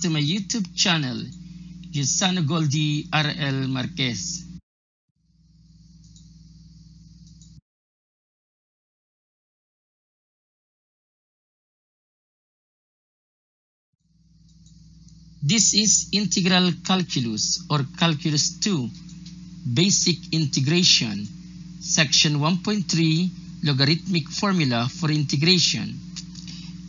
to my YouTube channel, Usano Goldie RL Marquez. This is Integral Calculus or Calculus 2, Basic Integration, Section 1.3, Logarithmic Formula for Integration.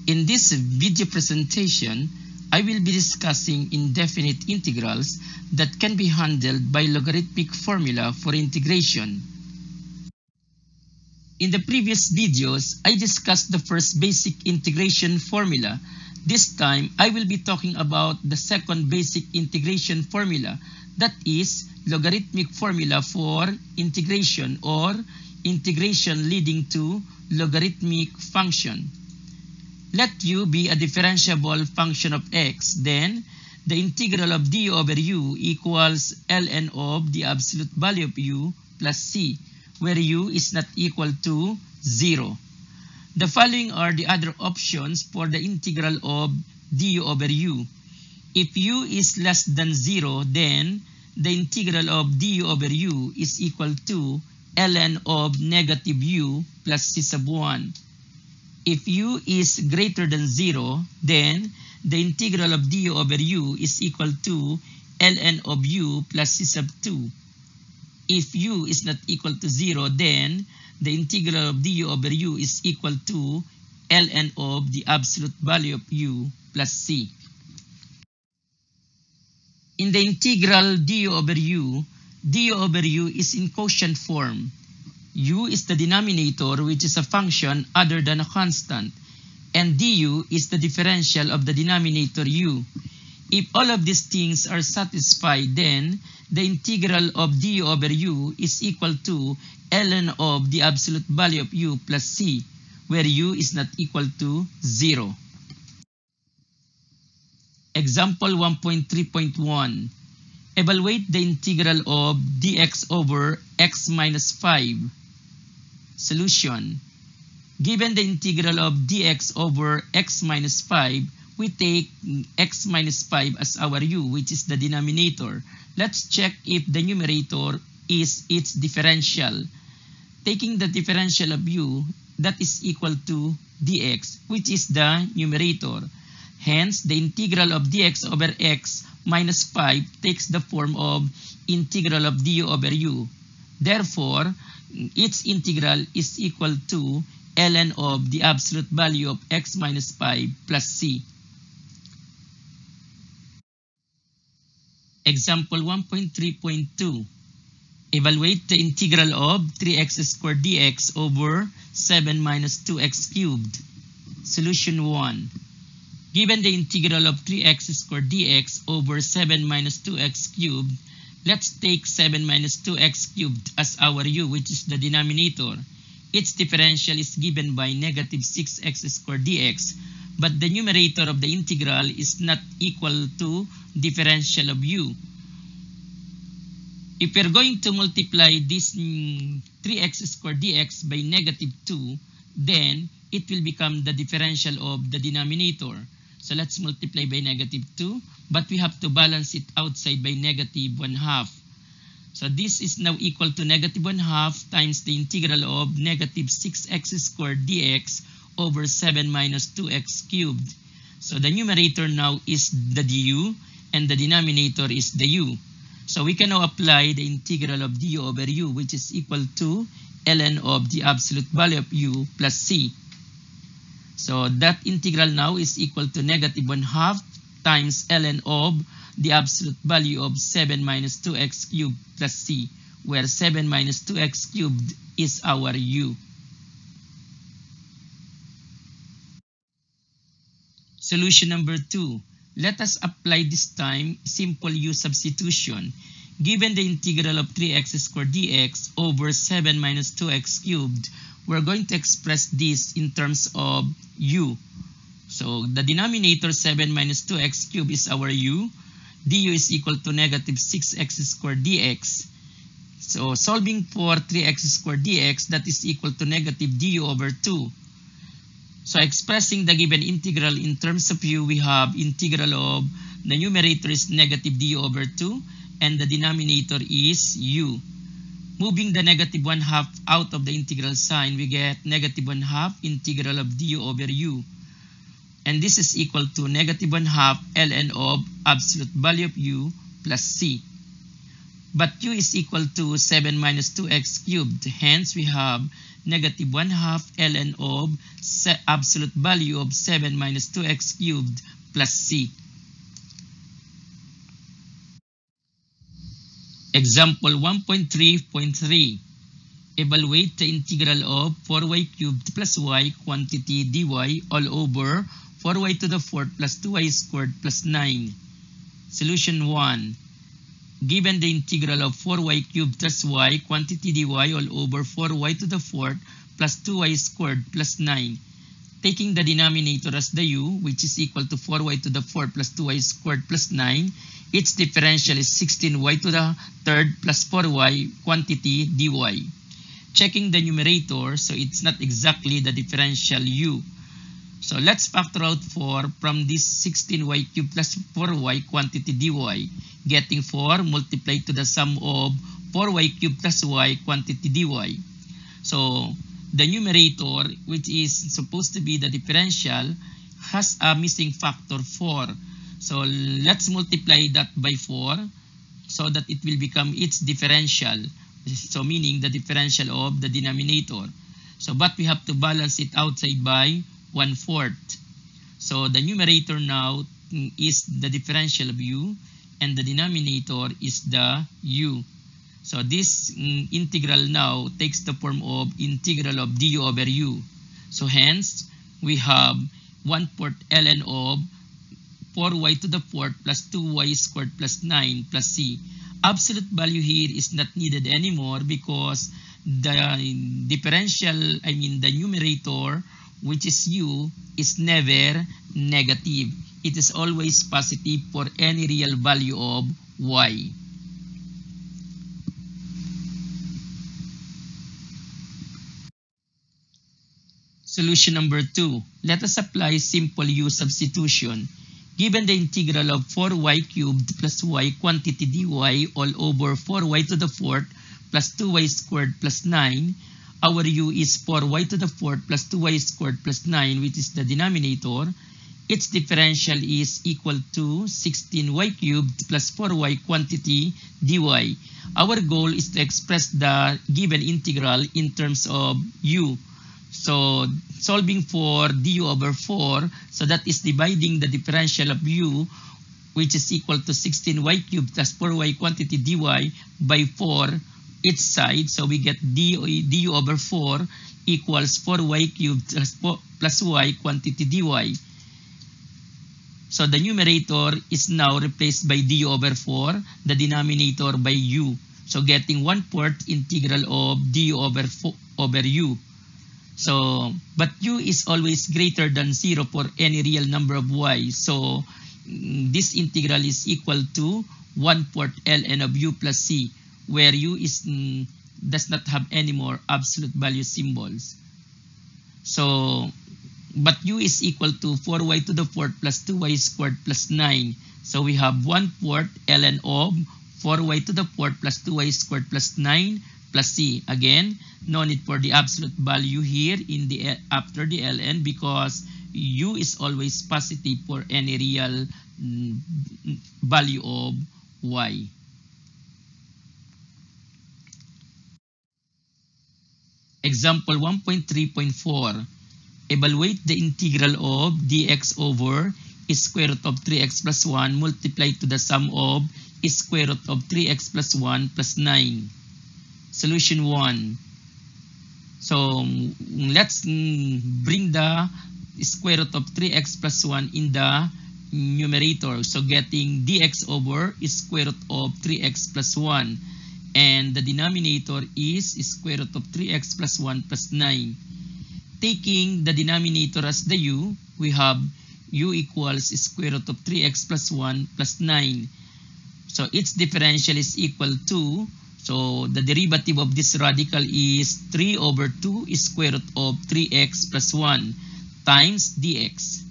In this video presentation, I will be discussing indefinite integrals that can be handled by logarithmic formula for integration. In the previous videos, I discussed the first basic integration formula. This time, I will be talking about the second basic integration formula, that is logarithmic formula for integration or integration leading to logarithmic function. Let u be a differentiable function of x, then the integral of du over u equals ln of the absolute value of u plus c, where u is not equal to 0. The following are the other options for the integral of du over u. If u is less than 0, then the integral of du over u is equal to ln of negative u plus c sub 1. If u is greater than 0, then the integral of du over u is equal to ln of u plus c sub 2. If u is not equal to 0, then the integral of du over u is equal to ln of the absolute value of u plus c. In the integral du over u, du over u is in quotient form u is the denominator which is a function other than a constant and du is the differential of the denominator u. If all of these things are satisfied then the integral of du over u is equal to ln of the absolute value of u plus c where u is not equal to 0. Example 1.3.1 Evaluate the integral of dx over x minus 5 Solution. Given the integral of dx over x minus 5, we take x minus 5 as our u, which is the denominator. Let's check if the numerator is its differential. Taking the differential of u, that is equal to dx, which is the numerator. Hence, the integral of dx over x minus 5 takes the form of integral of du over u. Therefore, its integral is equal to ln of the absolute value of x minus pi plus c. Example 1.3.2 Evaluate the integral of 3x squared dx over 7 minus 2x cubed. Solution 1. Given the integral of 3x squared dx over 7 minus 2x cubed, Let's take 7 minus 2x cubed as our u, which is the denominator. Its differential is given by negative 6x squared dx, but the numerator of the integral is not equal to differential of u. If we're going to multiply this 3x squared dx by negative 2, then it will become the differential of the denominator. So let's multiply by negative 2, but we have to balance it outside by negative 1 half. So this is now equal to negative 1 half times the integral of negative 6x squared dx over 7 minus 2x cubed. So the numerator now is the du and the denominator is the u. So we can now apply the integral of du over u which is equal to ln of the absolute value of u plus c. So that integral now is equal to negative 1 half times ln of the absolute value of 7 minus 2x cubed plus c, where 7 minus 2x cubed is our u. Solution number 2. Let us apply this time simple u substitution. Given the integral of 3x squared dx over 7 minus 2x cubed, we're going to express this in terms of u. So the denominator 7 minus 2x cubed is our u. du is equal to negative 6x squared dx. So solving for 3x squared dx, that is equal to negative du over 2. So expressing the given integral in terms of u, we have integral of the numerator is negative du over 2 and the denominator is u. Moving the negative 1 half out of the integral sign, we get negative 1 half integral of du over u. And this is equal to negative 1 half ln of absolute value of u plus c. But u is equal to 7 minus 2x cubed. Hence, we have negative 1 half ln of absolute value of 7 minus 2x cubed plus c. Example 1.3.3 Evaluate the integral of 4y cubed plus y quantity dy all over 4y to the fourth plus 2y squared plus 9. Solution 1. Given the integral of 4y cubed plus y quantity dy all over 4y to the fourth plus 2y squared plus 9. Taking the denominator as the u, which is equal to 4y to the fourth plus 2y squared plus 9, its differential is 16y to the third plus 4y quantity dy. Checking the numerator, so it's not exactly the differential u. So let's factor out 4 from this 16y cubed plus 4y quantity dy, getting 4 multiplied to the sum of 4y cubed plus y quantity dy. So the numerator, which is supposed to be the differential, has a missing factor 4. So let's multiply that by 4 so that it will become its differential. So meaning the differential of the denominator. So but we have to balance it outside by 1 fourth. So the numerator now is the differential of u and the denominator is the u. So this mm, integral now takes the form of integral of du over u. So hence, we have 1 fourth ln of 4y to the fourth plus 2y squared plus 9 plus c. Absolute value here is not needed anymore because the differential, I mean the numerator which is u, is never negative. It is always positive for any real value of y. Solution number 2. Let us apply simple u substitution. Given the integral of 4y cubed plus y quantity dy all over 4y to the fourth plus 2y squared plus 9, our u is 4y to the fourth plus 2y squared plus 9 which is the denominator. Its differential is equal to 16y cubed plus 4y quantity dy. Our goal is to express the given integral in terms of u. So solving for du over 4, so that is dividing the differential of u which is equal to 16y cubed plus 4y quantity dy by 4 each side. So we get d, du over 4 equals 4y cubed plus, plus y quantity dy. So the numerator is now replaced by d over 4, the denominator by u. So getting 1 fourth integral of d over, 4, over u. So, but u is always greater than 0 for any real number of y. So, mm, this integral is equal to 1 fourth ln of u plus c where u is mm, does not have any more absolute value symbols. So, but u is equal to 4y to the fourth plus 2y squared plus 9. So we have 1 fourth ln of 4y to the fourth plus 2y squared plus 9 plus c. Again, no need for the absolute value here in the after the ln because u is always positive for any real mm, value of y. Example 1.3.4. Evaluate the integral of dx over square root of 3x plus 1 multiplied to the sum of square root of 3x plus 1 plus 9. Solution 1. So mm, let's mm, bring the square root of 3x plus 1 in the numerator. So getting dx over square root of 3x plus 1 and the denominator is square root of 3x plus 1 plus 9. Taking the denominator as the u, we have u equals square root of 3x plus 1 plus 9. So its differential is equal to, so the derivative of this radical is 3 over 2 square root of 3x plus 1 times dx.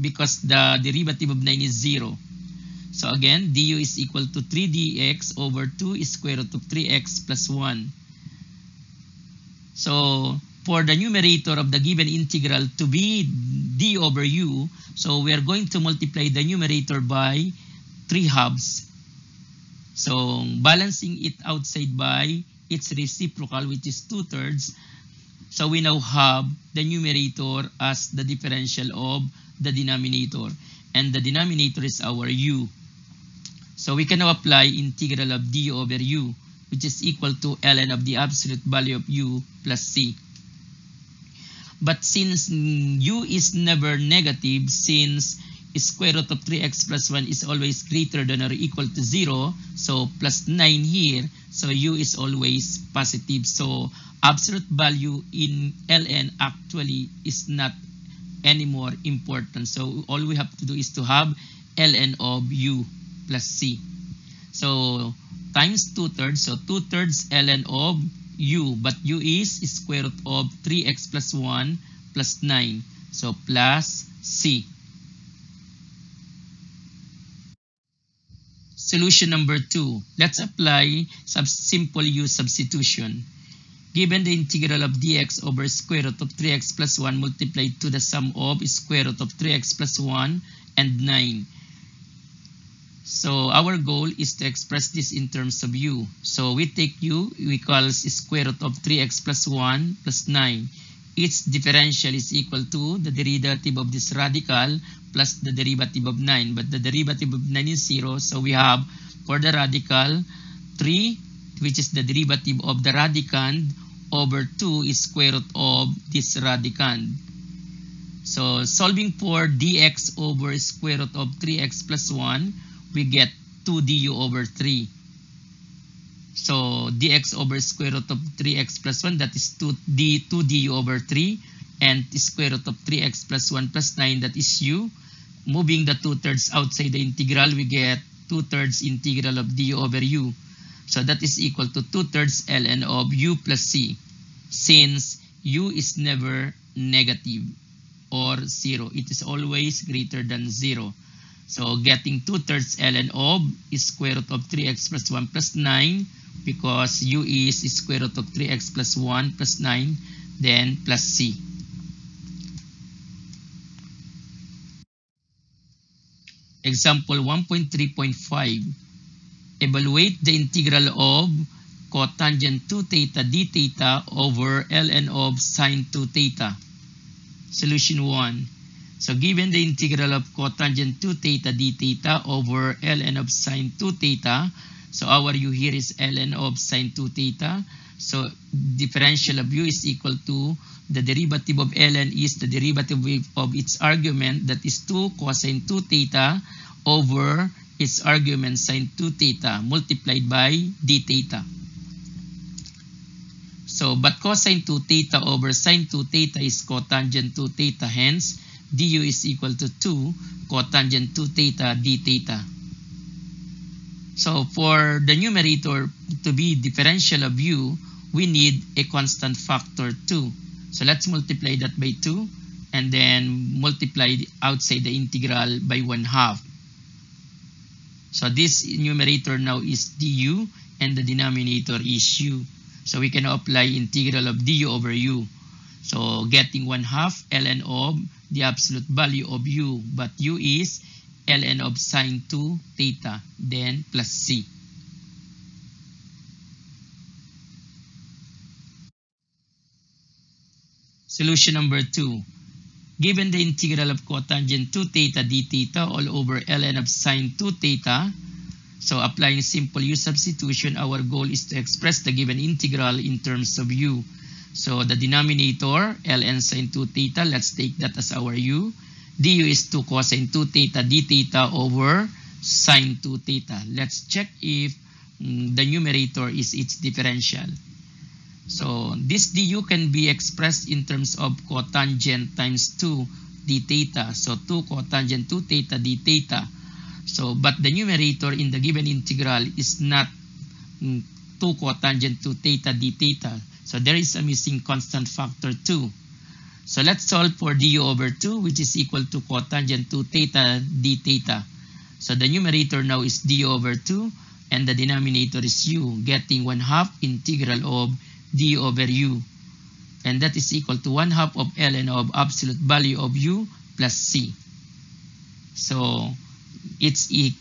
because the derivative of 9 is 0. So again, du is equal to 3 dx over 2 square root of 3x plus 1. So for the numerator of the given integral to be d over u, so we are going to multiply the numerator by 3 halves. So balancing it outside by its reciprocal which is 2 thirds. So we now have the numerator as the differential of the denominator and the denominator is our u. So we can now apply integral of d over u which is equal to ln of the absolute value of u plus c. But since u is never negative, since square root of 3x plus 1 is always greater than or equal to 0, so plus 9 here, so u is always positive. So absolute value in ln actually is not any more important. So all we have to do is to have ln of u plus c. So times 2 thirds, so 2 thirds ln of u, but u is square root of 3x plus 1 plus 9. So plus c. Solution number 2. Let's apply sub simple u substitution. Given the integral of dx over square root of 3x plus 1 multiplied to the sum of square root of 3x plus 1 and 9. So our goal is to express this in terms of u. So we take u equals square root of 3x plus 1 plus 9. Its differential is equal to the derivative of this radical plus the derivative of 9. But the derivative of 9 is 0. So we have for the radical 3 which is the derivative of the radicand over 2 is square root of this radicand. So solving for dx over square root of 3x plus 1, we get 2 du over 3. So dx over square root of 3x plus 1, that is 2, d, 2 du over 3. And square root of 3x plus 1 plus 9, that is u. Moving the 2 thirds outside the integral, we get 2 thirds integral of du over u. So that is equal to 2 thirds ln of u plus c since u is never negative or 0. It is always greater than 0. So getting 2 thirds ln of square root of 3x plus 1 plus 9 because u is square root of 3x plus 1 plus 9 then plus c. Example 1.3.5 Evaluate the integral of cotangent 2 theta d theta over ln of sine 2 theta. Solution 1. So given the integral of cotangent 2 theta d theta over ln of sine 2 theta, so our u here is ln of sine 2 theta. So differential of u is equal to the derivative of ln is the derivative of its argument that is 2 cosine 2 theta over its argument sine 2 theta multiplied by d theta. So, but cosine 2 theta over sine 2 theta is cotangent 2 theta. Hence, du is equal to 2 cotangent 2 theta d theta. So, for the numerator to be differential of u, we need a constant factor 2. So, let's multiply that by 2 and then multiply outside the integral by 1 half. So, this numerator now is du and the denominator is u. So we can apply integral of du over u. So getting 1 half ln of the absolute value of u. But u is ln of sine 2 theta. Then plus c. Solution number 2. Given the integral of cotangent 2 theta d theta all over ln of sine 2 theta, so applying simple u substitution, our goal is to express the given integral in terms of u. So the denominator, ln sine 2 theta, let's take that as our u. du is 2 cosine 2 theta d theta over sine 2 theta. Let's check if mm, the numerator is its differential. So this du can be expressed in terms of cotangent times 2 d theta. So 2 cotangent 2 theta d theta. So but the numerator in the given integral is not mm, 2 cotangent 2 theta d theta. So there is a missing constant factor 2. So let's solve for du over 2 which is equal to cotangent 2 theta d theta. So the numerator now is d over 2 and the denominator is u getting 1 half integral of d over u and that is equal to 1 half of ln of absolute value of u plus c. So it's e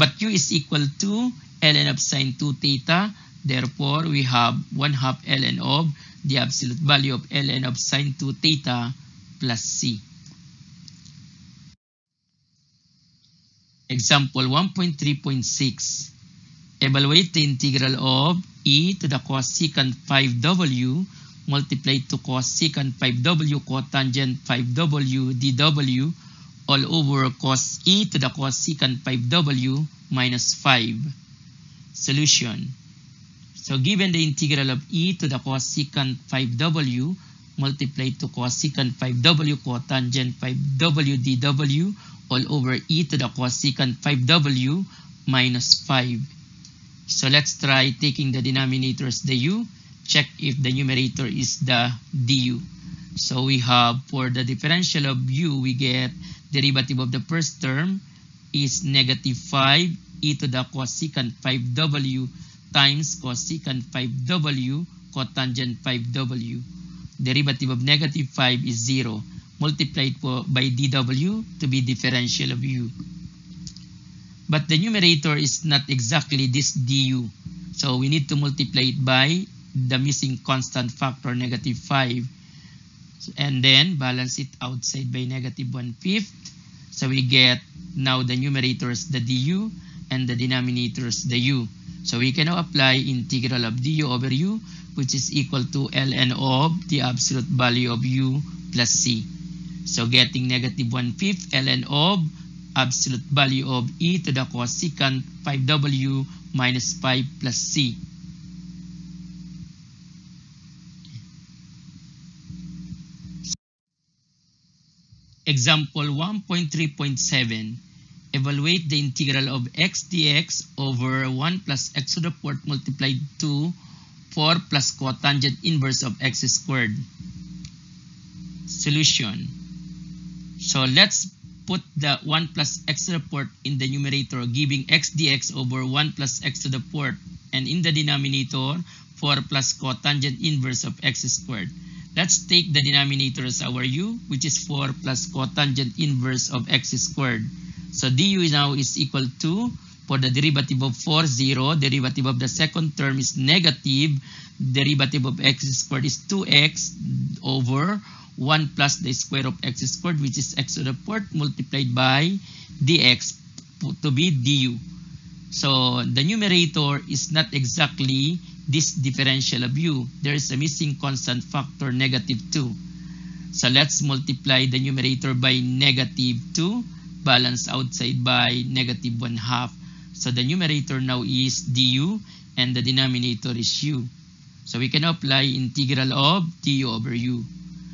but u is equal to ln of sine 2 theta therefore we have 1 half ln of the absolute value of ln of sine 2 theta plus c. Example 1.3.6 Evaluate the integral of e to the cosecant 5w multiplied to cosecant 5w cotangent 5w dw all over cos e to the cosecant 5w minus 5. Solution. So given the integral of e to the cosecant 5w multiplied to cosecant 5w cotangent 5w dw all over e to the cosecant 5w minus 5. So let's try taking the denominator as the u. Check if the numerator is the du. So we have for the differential of u, we get derivative of the first term is negative 5 e to the cosecant 5w times cosecant 5w cotangent 5w. Derivative of negative 5 is 0 multiplied by dw to be differential of u. But the numerator is not exactly this du. So we need to multiply it by the missing constant factor negative 5 and then balance it outside by negative 1 fifth. So we get now the numerators the du and the denominators the u. So we can now apply integral of du over u which is equal to ln of the absolute value of u plus c. So getting negative 1 fifth ln of absolute value of e to the cosecant 5w minus 5 plus c. Example 1.3.7 Evaluate the integral of x dx over 1 plus x to the fourth multiplied to 4 plus cotangent inverse of x squared. Solution. So let's put the 1 plus x to the fourth in the numerator giving x dx over 1 plus x to the fourth and in the denominator 4 plus cotangent inverse of x squared. Let's take the denominator as our u which is 4 plus cotangent inverse of x squared. So du now is equal to, for the derivative of 4, 0, derivative of the second term is negative, derivative of x squared is 2x over 1 plus the square of x squared which is x to the fourth multiplied by dx to be du. So the numerator is not exactly this differential of u. There is a missing constant factor negative 2. So let's multiply the numerator by negative 2 balance outside by negative 1 half. So the numerator now is du and the denominator is u. So we can apply integral of du over u.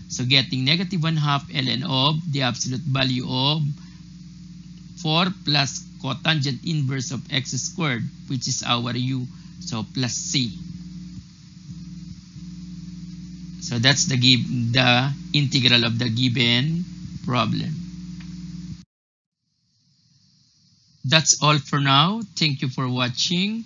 So getting negative 1 half ln of the absolute value of 4 plus cotangent inverse of x squared which is our u. So plus c. So that's the give the integral of the given problem. That's all for now. Thank you for watching.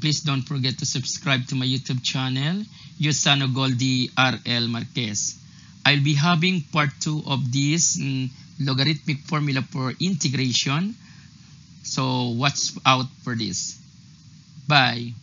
Please don't forget to subscribe to my YouTube channel, Yusano Goldie RL Marquez. I'll be having part 2 of this mm, logarithmic formula for integration. So watch out for this. Bye.